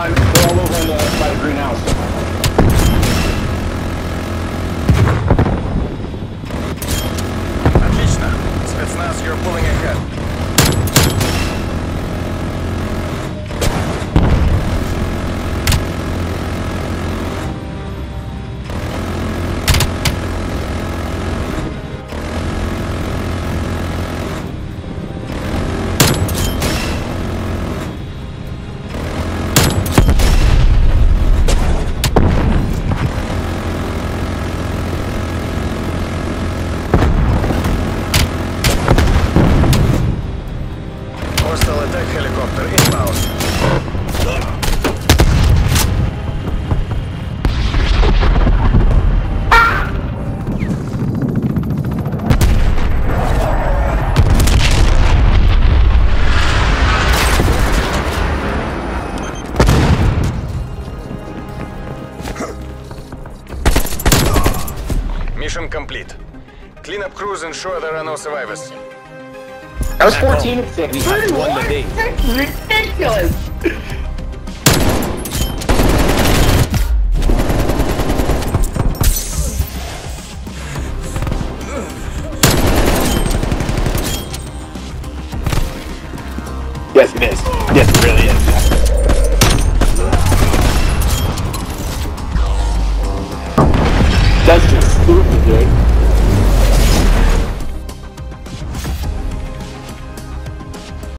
behind, they're all over in the, by the greenhouse. Отлично. Спецназ, you're pulling ahead. Helicopter inbound. Mission complete. Cleanup crews, ensure there are no survivors. That was 14 and 6. We won the day. That's ridiculous. Yes, it is. Yes, it really